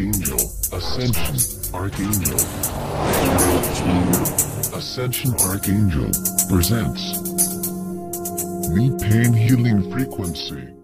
Archangel, Ascension, Archangel. Ascension Archangel presents knee Pain Healing Frequency.